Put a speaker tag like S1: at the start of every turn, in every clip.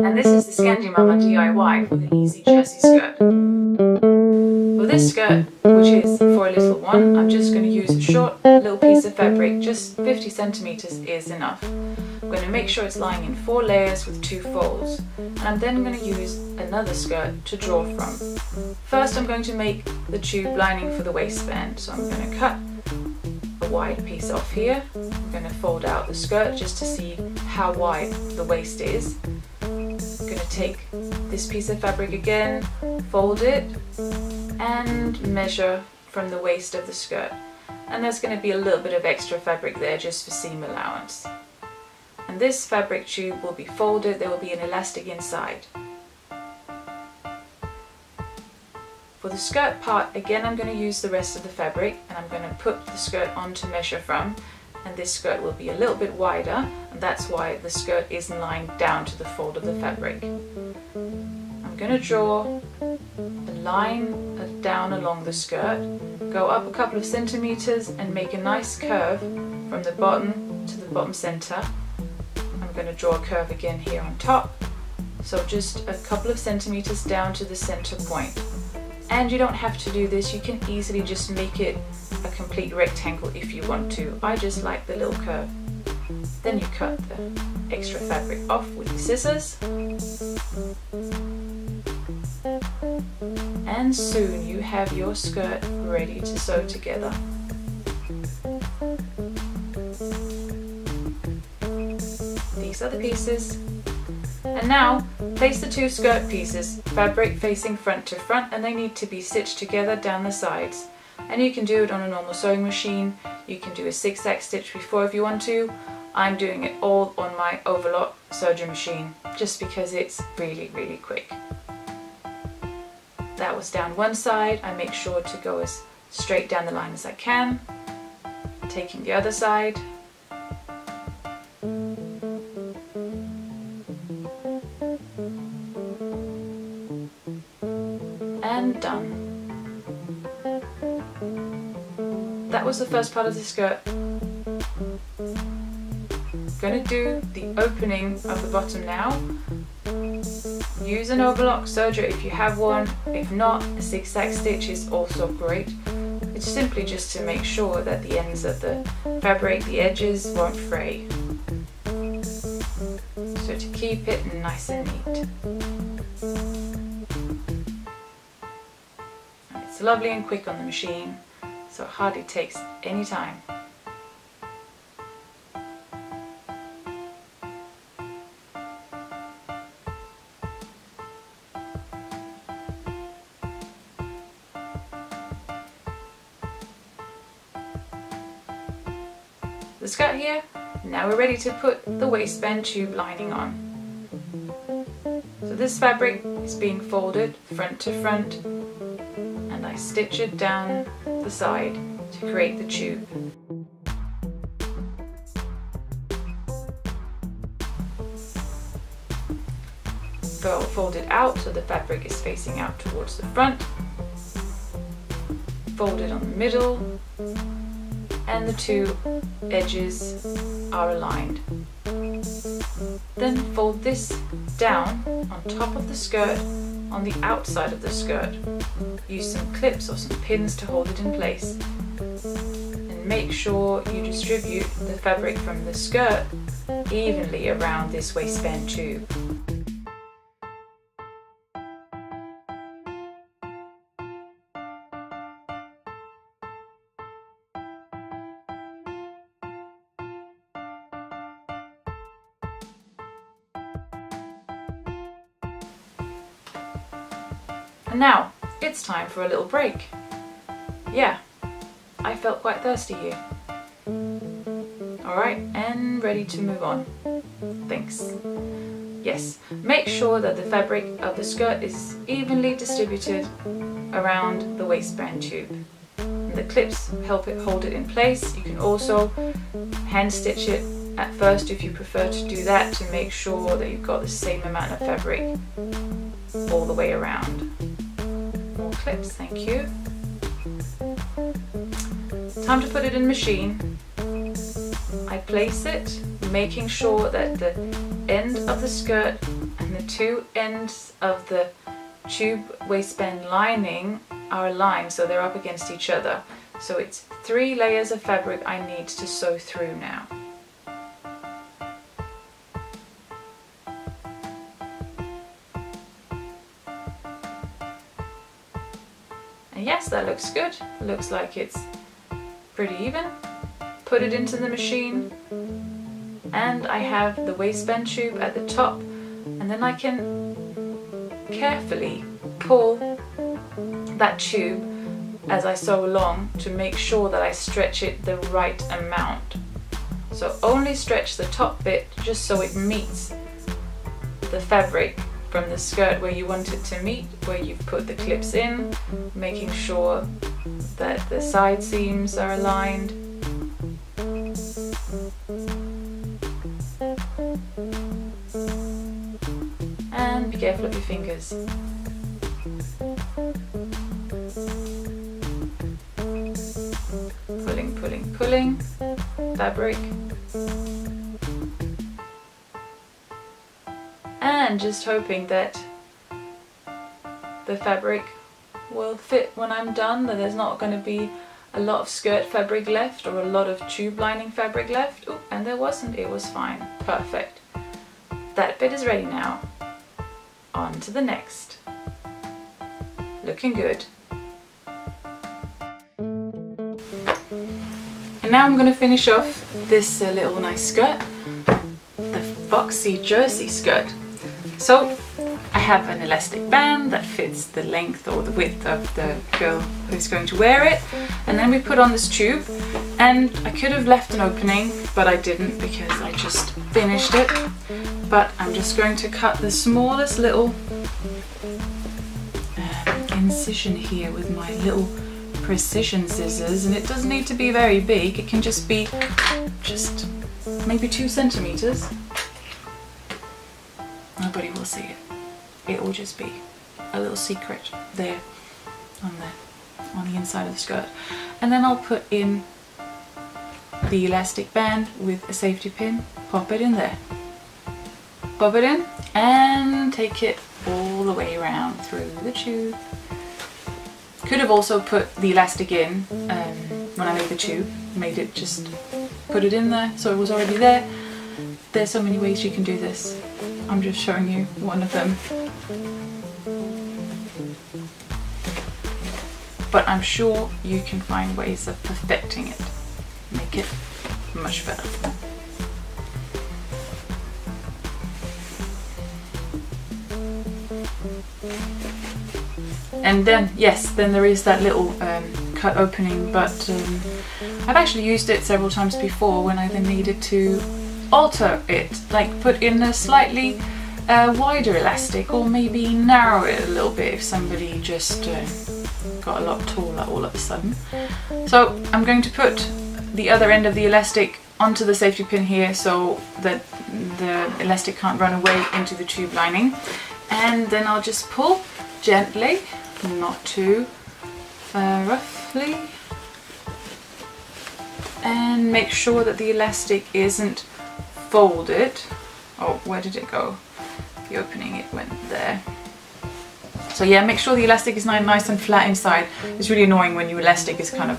S1: and this is the Skandimama DIY for the Easy Jersey skirt. For this skirt, which is for a little one, I'm just going to use a short little piece of fabric, just 50 centimeters is enough. I'm going to make sure it's lying in four layers with two folds, and I'm then going to use another skirt to draw from. First I'm going to make the tube lining for the waistband, so I'm going to cut a wide piece off here. I'm going to fold out the skirt just to see how wide the waist is. Take this piece of fabric again, fold it, and measure from the waist of the skirt. And there's going to be a little bit of extra fabric there just for seam allowance. And this fabric tube will be folded, there will be an elastic inside. For the skirt part, again I'm going to use the rest of the fabric and I'm going to put the skirt on to measure from and this skirt will be a little bit wider and that's why the skirt isn't lying down to the fold of the fabric. I'm going to draw a line down along the skirt, go up a couple of centimeters and make a nice curve from the bottom to the bottom center. I'm going to draw a curve again here on top, so just a couple of centimeters down to the center point. And you don't have to do this, you can easily just make it a complete rectangle if you want to. I just like the little curve. Then you cut the extra fabric off with the scissors. And soon you have your skirt ready to sew together. These are the pieces and now, place the two skirt pieces, fabric facing front to front and they need to be stitched together down the sides. And you can do it on a normal sewing machine, you can do a zigzag stitch before if you want to. I'm doing it all on my overlock serger machine, just because it's really, really quick. That was down one side, I make sure to go as straight down the line as I can. Taking the other side, was the first part of the skirt. Gonna do the opening of the bottom now. Use an overlock serger if you have one. If not, a zigzag stitch is also great. It's simply just to make sure that the ends of the fabric, the edges, won't fray. So to keep it nice and neat. It's lovely and quick on the machine, so it hardly takes any time. The skirt here, now we're ready to put the waistband tube lining on. So this fabric is being folded front to front Stitch it down the side to create the tube. Go fold it out so the fabric is facing out towards the front. Fold it on the middle and the two edges are aligned. Then fold this down on top of the skirt on the outside of the skirt. Use some clips or some pins to hold it in place. And make sure you distribute the fabric from the skirt evenly around this waistband tube. And now, it's time for a little break. Yeah, I felt quite thirsty here. Alright, and ready to move on. Thanks. Yes, make sure that the fabric of the skirt is evenly distributed around the waistband tube. The clips help it hold it in place. You can also hand stitch it at first if you prefer to do that to make sure that you've got the same amount of fabric all the way around clips, thank you. Time to put it in machine. I place it, making sure that the end of the skirt and the two ends of the tube waistband lining are aligned so they're up against each other. So it's three layers of fabric I need to sew through now. Yes, that looks good. Looks like it's pretty even. Put it into the machine and I have the waistband tube at the top and then I can carefully pull that tube as I sew along to make sure that I stretch it the right amount. So only stretch the top bit just so it meets the fabric from the skirt where you want it to meet, where you've put the clips in, making sure that the side seams are aligned. And be careful of your fingers. pulling, pulling, pulling, fabric. Just hoping that the fabric will fit when I'm done, that there's not going to be a lot of skirt fabric left or a lot of tube lining fabric left. Ooh, and there wasn't, it was fine. Perfect. That bit is ready now. On to the next. Looking good. And now I'm going to finish off this uh, little nice skirt, the Foxy Jersey skirt. So I have an elastic band that fits the length or the width of the girl who's going to wear it. And then we put on this tube and I could have left an opening, but I didn't because I just finished it. But I'm just going to cut the smallest little uh, incision here with my little precision scissors and it doesn't need to be very big, it can just be just maybe two centimeters. Nobody will see it. It will just be a little secret there on the, on the inside of the skirt. And then I'll put in the elastic band with a safety pin, pop it in there. Pop it in and take it all the way around through the tube. Could have also put the elastic in um, when I made the tube, made it just put it in there so it was already there. There's so many ways you can do this. I'm just showing you one of them. But I'm sure you can find ways of perfecting it. Make it much better. and then yes then there is that little um, cut opening but um, I've actually used it several times before when I then needed to alter it like put in a slightly uh, wider elastic or maybe narrow it a little bit if somebody just uh, got a lot taller all of a sudden. So I'm going to put the other end of the elastic onto the safety pin here so that the elastic can't run away into the tube lining. And then I'll just pull gently not too uh, roughly. And make sure that the elastic isn't folded oh where did it go? The opening it went there. So yeah make sure the elastic is nice and flat inside. It's really annoying when your elastic is kind of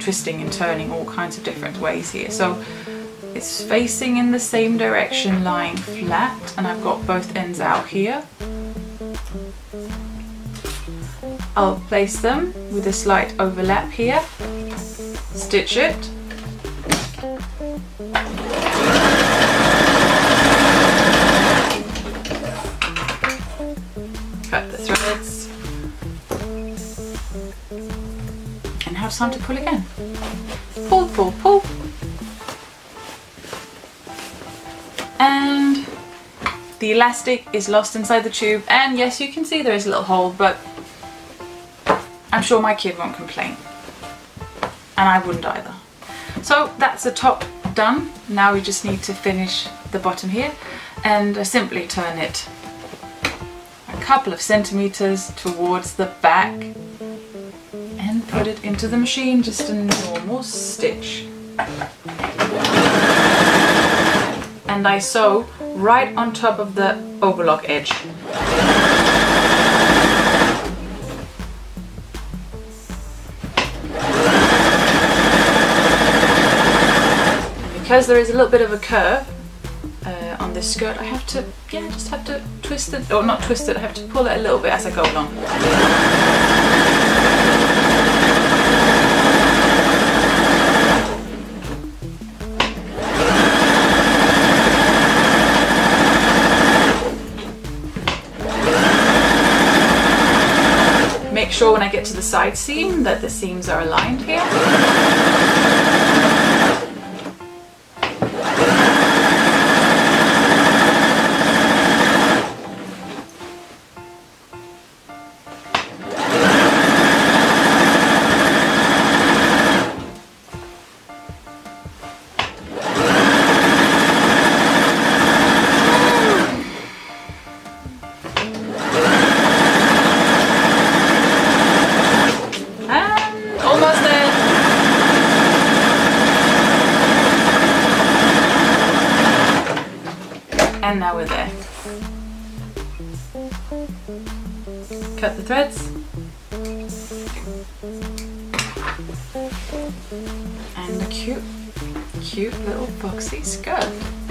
S1: twisting and turning all kinds of different ways here. So it's facing in the same direction lying flat and I've got both ends out here. I'll place them with a slight overlap here, stitch it, cut the threads, and have time to pull again. Pull, pull, pull. And the elastic is lost inside the tube and yes you can see there is a little hole but I'm sure my kid won't complain. And I wouldn't either. So that's the top done. Now we just need to finish the bottom here and I simply turn it couple of centimeters towards the back and put it into the machine, just a normal stitch. And I sew right on top of the overlock edge. Because there is a little bit of a curve this skirt, I have to, yeah, just have to twist it, or not twist it, I have to pull it a little bit as I go along. Make sure when I get to the side seam that the seams are aligned here. Cute, cute little boxy skirt.